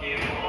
game.